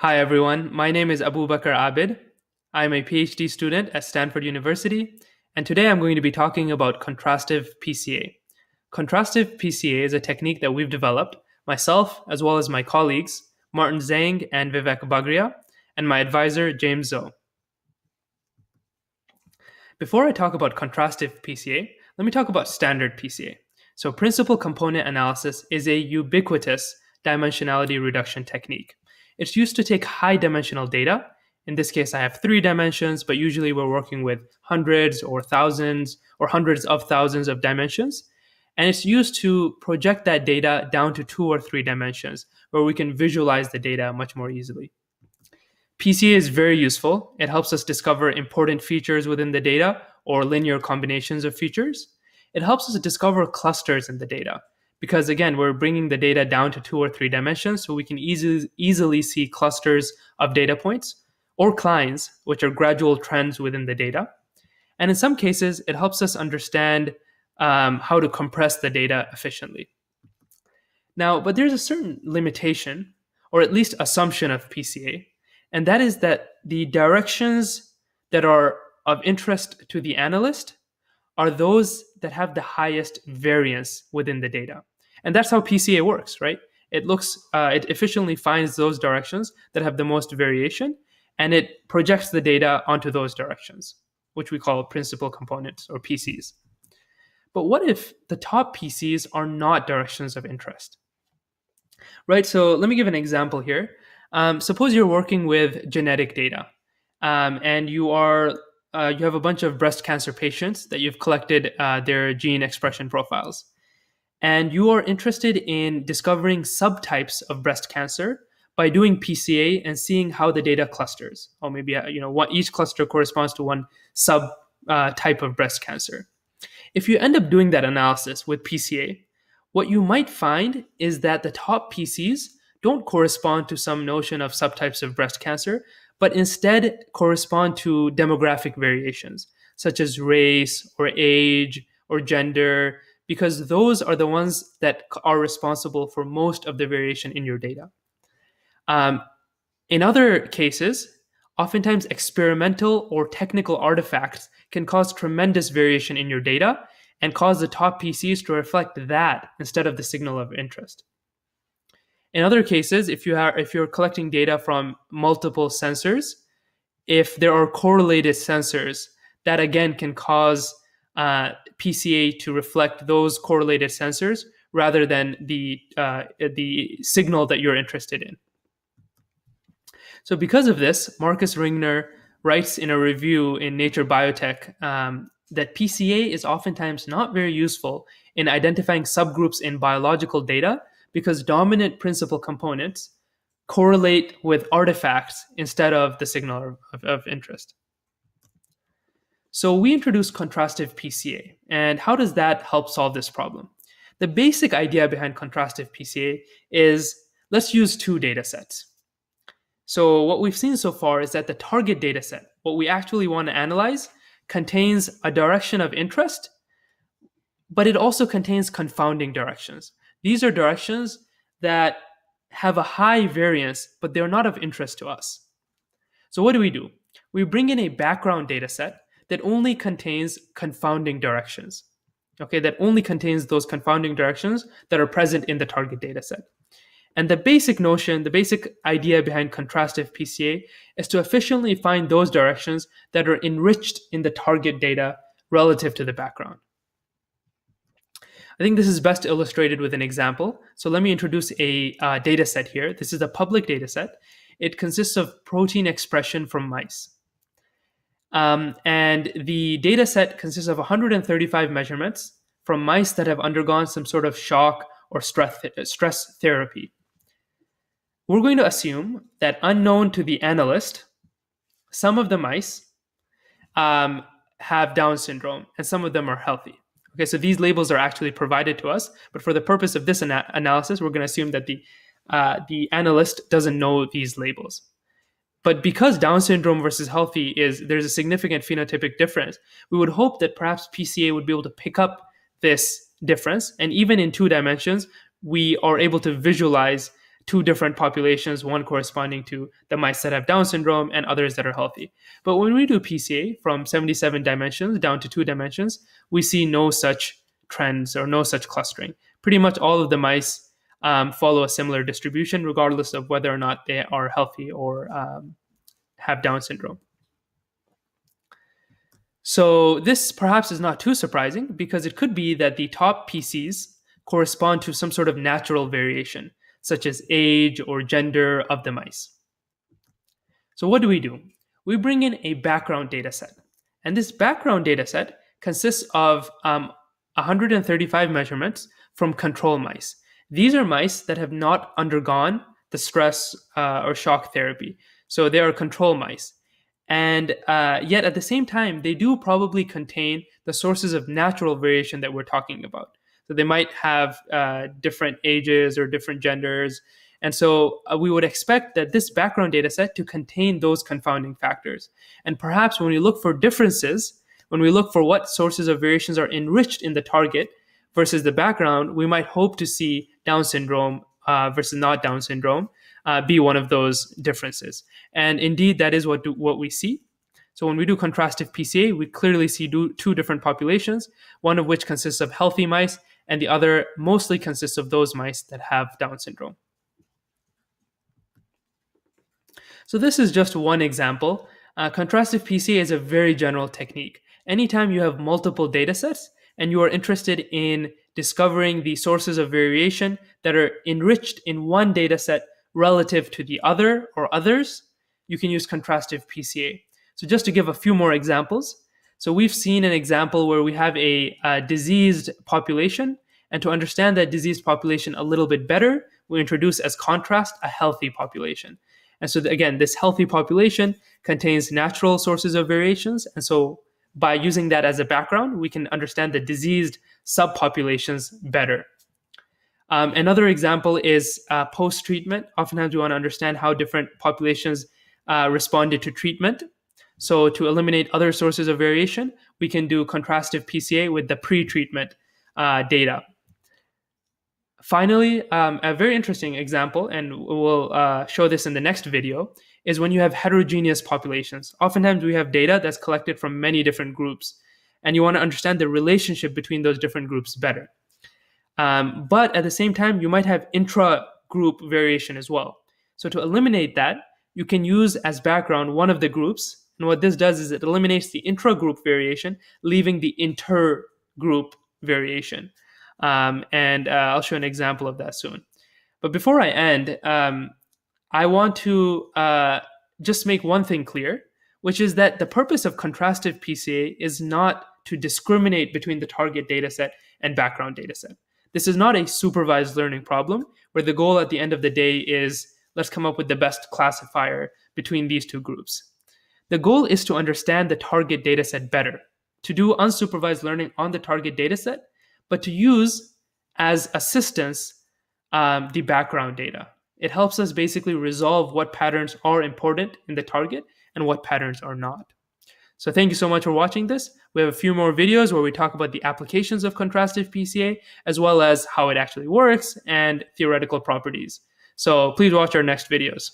Hi, everyone. My name is Abubakar Abid. I'm a PhD student at Stanford University, and today I'm going to be talking about contrastive PCA. Contrastive PCA is a technique that we've developed, myself as well as my colleagues, Martin Zhang and Vivek Bagaria, and my advisor, James Zou. Before I talk about contrastive PCA, let me talk about standard PCA. So, principal component analysis is a ubiquitous dimensionality reduction technique. It's used to take high dimensional data. In this case, I have three dimensions, but usually we're working with hundreds or thousands or hundreds of thousands of dimensions. And it's used to project that data down to two or three dimensions where we can visualize the data much more easily. PCA is very useful. It helps us discover important features within the data or linear combinations of features. It helps us discover clusters in the data because again we're bringing the data down to two or three dimensions so we can easily easily see clusters of data points or clines which are gradual trends within the data and in some cases it helps us understand um, how to compress the data efficiently now but there's a certain limitation or at least assumption of pca and that is that the directions that are of interest to the analyst are those that have the highest variance within the data. And that's how PCA works, right? It looks, uh, it efficiently finds those directions that have the most variation and it projects the data onto those directions, which we call principal components or PCs. But what if the top PCs are not directions of interest? Right, so let me give an example here. Um, suppose you're working with genetic data um, and you are uh, you have a bunch of breast cancer patients that you've collected uh, their gene expression profiles, and you are interested in discovering subtypes of breast cancer by doing PCA and seeing how the data clusters, or maybe uh, you know what each cluster corresponds to one sub uh, type of breast cancer. If you end up doing that analysis with PCA, what you might find is that the top PCs don't correspond to some notion of subtypes of breast cancer, but instead correspond to demographic variations such as race or age or gender, because those are the ones that are responsible for most of the variation in your data. Um, in other cases, oftentimes experimental or technical artifacts can cause tremendous variation in your data and cause the top PCs to reflect that instead of the signal of interest. In other cases, if you are if you're collecting data from multiple sensors, if there are correlated sensors, that again can cause uh, PCA to reflect those correlated sensors rather than the uh, the signal that you're interested in. So because of this, Marcus Ringner writes in a review in Nature Biotech um, that PCA is oftentimes not very useful in identifying subgroups in biological data because dominant principal components correlate with artifacts instead of the signal of, of interest. So we introduced contrastive PCA. And how does that help solve this problem? The basic idea behind contrastive PCA is let's use two data sets. So what we've seen so far is that the target data set, what we actually want to analyze, contains a direction of interest, but it also contains confounding directions. These are directions that have a high variance, but they're not of interest to us. So what do we do? We bring in a background data set that only contains confounding directions. Okay, that only contains those confounding directions that are present in the target data set. And the basic notion, the basic idea behind contrastive PCA is to efficiently find those directions that are enriched in the target data relative to the background. I think this is best illustrated with an example. So let me introduce a uh, data set here. This is a public data set. It consists of protein expression from mice. Um, and the data set consists of 135 measurements from mice that have undergone some sort of shock or stress, stress therapy. We're going to assume that unknown to the analyst, some of the mice um, have Down syndrome and some of them are healthy. Okay, so these labels are actually provided to us, but for the purpose of this ana- analysis, we're going to assume that the uh, the analyst doesn't know these labels. But because Down syndrome versus healthy is there's a significant phenotypic difference, we would hope that perhaps PCA would be able to pick up this difference, and even in two dimensions, we are able to visualize two different populations, one corresponding to the mice that have Down syndrome and others that are healthy. But when we do PCA from 77 dimensions down to two dimensions, we see no such trends or no such clustering. Pretty much all of the mice um, follow a similar distribution, regardless of whether or not they are healthy or um, have Down syndrome. So, this perhaps is not too surprising because it could be that the top PCs correspond to some sort of natural variation, such as age or gender of the mice. So, what do we do? We bring in a background data set. And this background data set consists of um, 135 measurements from control mice. These are mice that have not undergone the stress uh, or shock therapy. So they are control mice. And uh, yet at the same time, they do probably contain the sources of natural variation that we're talking about. So they might have uh, different ages or different genders. And so uh, we would expect that this background data set to contain those confounding factors. And perhaps when we look for differences, when we look for what sources of variations are enriched in the target versus the background, we might hope to see Down syndrome uh, versus not Down syndrome uh, be one of those differences. And indeed, that is what do, what we see. So when we do contrastive PCA, we clearly see do, two different populations, one of which consists of healthy mice, and the other mostly consists of those mice that have Down syndrome. So this is just one example. Uh, contrastive PCA is a very general technique anytime you have multiple data sets and you are interested in discovering the sources of variation that are enriched in one data set relative to the other or others, you can use contrastive PCA. So just to give a few more examples. So we've seen an example where we have a, a diseased population. And to understand that diseased population a little bit better, we introduce as contrast a healthy population. And so again, this healthy population contains natural sources of variations. And so by using that as a background, we can understand the diseased subpopulations better. Um, another example is uh, post treatment. Oftentimes, we want to understand how different populations uh, responded to treatment. So, to eliminate other sources of variation, we can do contrastive PCA with the pre treatment uh, data. Finally, um, a very interesting example, and we'll uh, show this in the next video, is when you have heterogeneous populations. Oftentimes, we have data that's collected from many different groups, and you want to understand the relationship between those different groups better. Um, but at the same time, you might have intra group variation as well. So, to eliminate that, you can use as background one of the groups. And what this does is it eliminates the intra group variation, leaving the inter group variation. Um, and uh, I'll show an example of that soon. But before I end, um, I want to uh, just make one thing clear, which is that the purpose of contrastive PCA is not to discriminate between the target dataset and background dataset. This is not a supervised learning problem where the goal at the end of the day is let's come up with the best classifier between these two groups. The goal is to understand the target dataset better, to do unsupervised learning on the target dataset, but to use as assistance um, the background data. It helps us basically resolve what patterns are important in the target and what patterns are not. So thank you so much for watching this. We have a few more videos where we talk about the applications of contrastive PCA, as well as how it actually works and theoretical properties. So please watch our next videos.